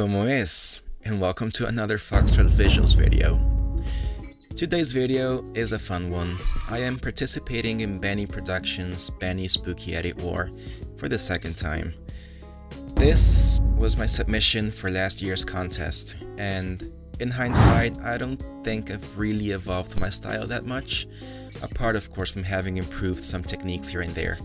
Como es? And welcome to another Foxtrot Visuals video. Today's video is a fun one. I am participating in Benny Productions Benny Spooky Edit War for the second time. This was my submission for last year's contest, and in hindsight, I don't think I've really evolved my style that much, apart of course from having improved some techniques here and there.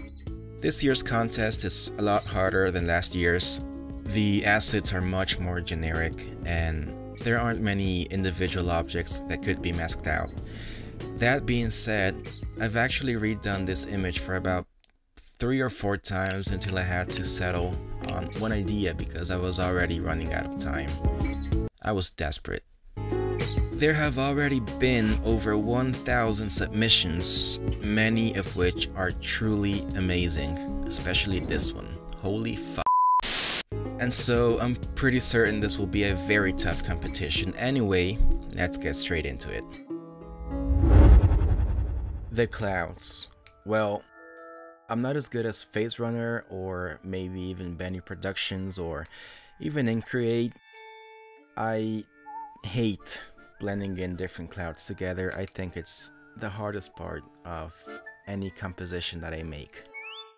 This year's contest is a lot harder than last year's. The assets are much more generic, and there aren't many individual objects that could be masked out. That being said, I've actually redone this image for about three or four times until I had to settle on one idea because I was already running out of time. I was desperate. There have already been over 1,000 submissions, many of which are truly amazing, especially this one. Holy fuck. And so I'm pretty certain this will be a very tough competition. Anyway, let's get straight into it. The clouds. Well, I'm not as good as Phase Runner or maybe even Benny Productions or even in Create. I hate blending in different clouds together. I think it's the hardest part of any composition that I make.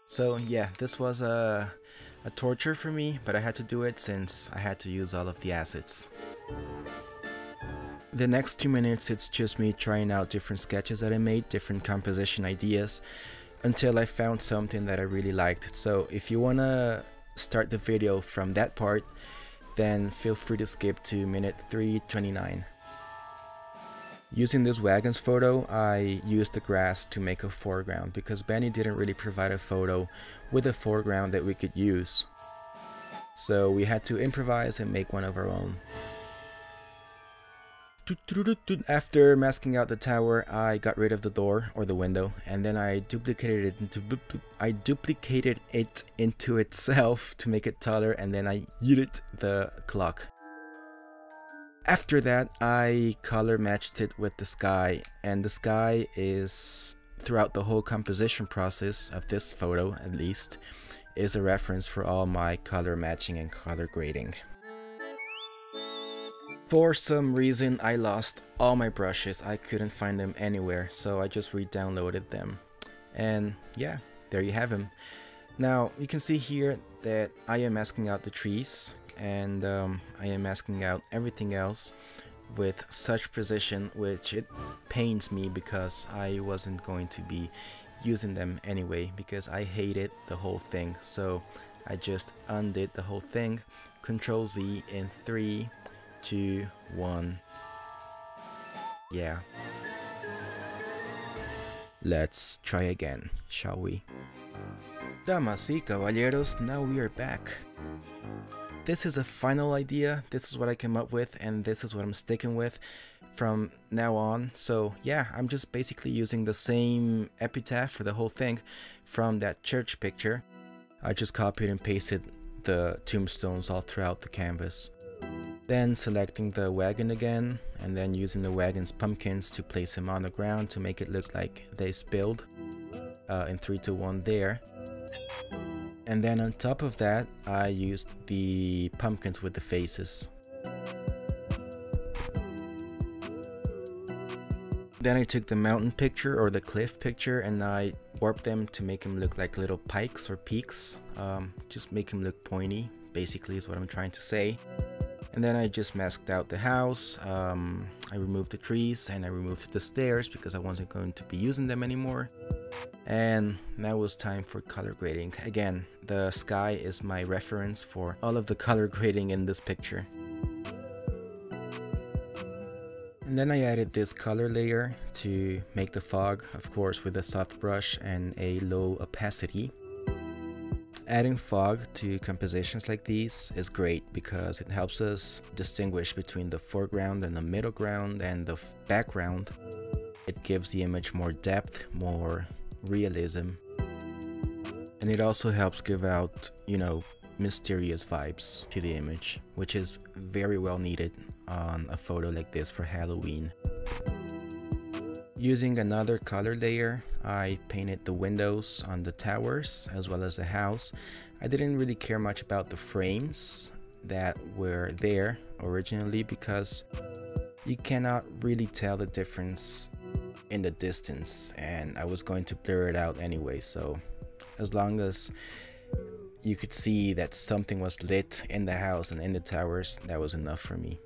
So yeah, this was a, a torture for me, but I had to do it since I had to use all of the assets. The next two minutes it's just me trying out different sketches that I made, different composition ideas, until I found something that I really liked. So if you wanna start the video from that part, then feel free to skip to minute 329. Using this wagons photo, I used the grass to make a foreground because Benny didn't really provide a photo with a foreground that we could use. So we had to improvise and make one of our own. After masking out the tower, I got rid of the door or the window, and then I duplicated it into I duplicated it into itself to make it taller, and then I yeeted the clock. After that, I color matched it with the sky, and the sky is throughout the whole composition process of this photo, at least, is a reference for all my color matching and color grading. For some reason I lost all my brushes, I couldn't find them anywhere, so I just re-downloaded them. And yeah, there you have them. Now you can see here that I am masking out the trees and um, I am masking out everything else with such precision which it pains me because I wasn't going to be using them anyway because I hated the whole thing so I just undid the whole thing control Z in 3 two, one. Yeah. Let's try again, shall we? Damas y caballeros, now we are back. This is a final idea, this is what I came up with, and this is what I'm sticking with from now on. So yeah, I'm just basically using the same epitaph for the whole thing from that church picture. I just copied and pasted the tombstones all throughout the canvas. Then selecting the wagon again and then using the wagon's pumpkins to place them on the ground to make it look like they spilled uh, in 3 to 1 there. And then on top of that I used the pumpkins with the faces. Then I took the mountain picture or the cliff picture and I warped them to make them look like little pikes or peaks. Um, just make them look pointy basically is what I'm trying to say. And then I just masked out the house, um, I removed the trees and I removed the stairs because I wasn't going to be using them anymore. And now it was time for color grading. Again, the sky is my reference for all of the color grading in this picture. And then I added this color layer to make the fog, of course with a soft brush and a low opacity. Adding fog to compositions like these is great because it helps us distinguish between the foreground and the middle ground and the background. It gives the image more depth, more realism. And it also helps give out, you know, mysterious vibes to the image, which is very well needed on a photo like this for Halloween. Using another color layer, I painted the windows on the towers as well as the house. I didn't really care much about the frames that were there originally because you cannot really tell the difference in the distance and I was going to blur it out anyway so as long as you could see that something was lit in the house and in the towers that was enough for me.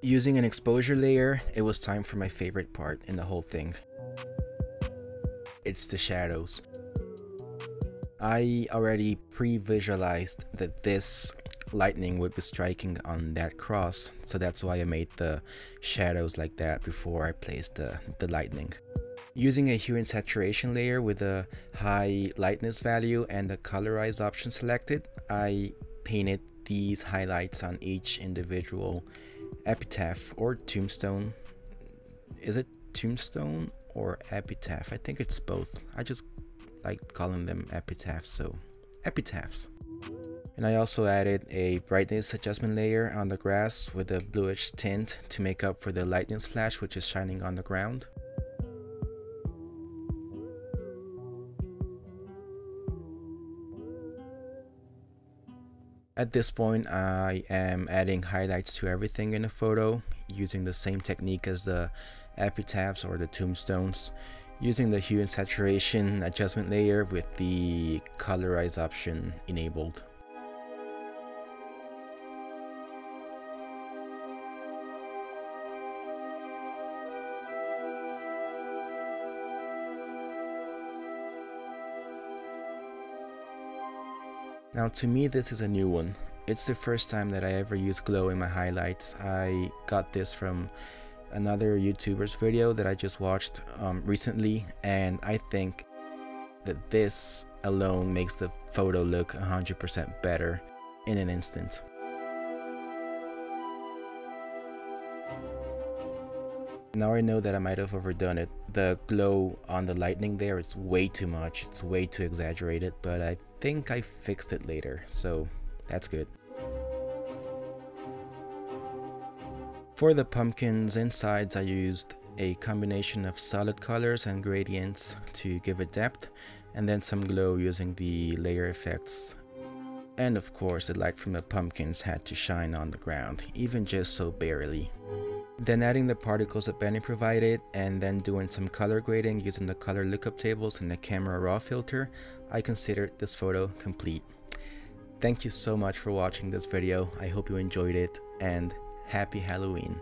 Using an exposure layer it was time for my favorite part in the whole thing. It's the shadows. I already pre-visualized that this lightning would be striking on that cross so that's why I made the shadows like that before I placed the, the lightning. Using a hue and saturation layer with a high lightness value and the colorize option selected, I painted these highlights on each individual epitaph or tombstone. Is it tombstone or epitaph? I think it's both. I just like calling them epitaphs, so epitaphs. And I also added a brightness adjustment layer on the grass with a bluish tint to make up for the lightning flash which is shining on the ground. At this point I am adding highlights to everything in the photo using the same technique as the epitaphs or the tombstones using the hue and saturation adjustment layer with the colorize option enabled. Now to me this is a new one. It's the first time that I ever use glow in my highlights. I got this from another YouTuber's video that I just watched um, recently and I think that this alone makes the photo look 100% better in an instant. Now I know that I might have overdone it. The glow on the lightning there is way too much. It's way too exaggerated, but I think I fixed it later, so that's good. For the pumpkins insides I used a combination of solid colors and gradients to give it depth and then some glow using the layer effects. And of course the light from the pumpkins had to shine on the ground, even just so barely. Then adding the particles that Benny provided and then doing some color grading using the color lookup tables and the camera raw filter, I considered this photo complete. Thank you so much for watching this video, I hope you enjoyed it and happy Halloween.